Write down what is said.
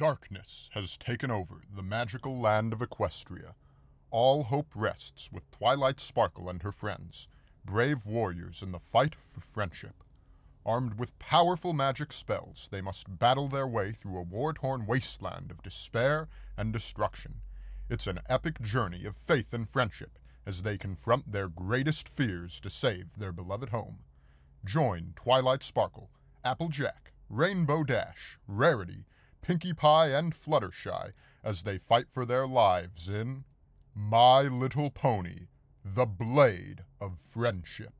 Darkness has taken over the magical land of Equestria. All hope rests with Twilight Sparkle and her friends, brave warriors in the fight for friendship. Armed with powerful magic spells, they must battle their way through a war-torn wasteland of despair and destruction. It's an epic journey of faith and friendship as they confront their greatest fears to save their beloved home. Join Twilight Sparkle, Applejack, Rainbow Dash, Rarity, Pinkie Pie, and Fluttershy as they fight for their lives in My Little Pony, The Blade of Friendship.